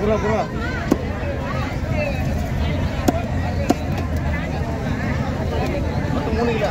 புறா புறா மூணு கிலோ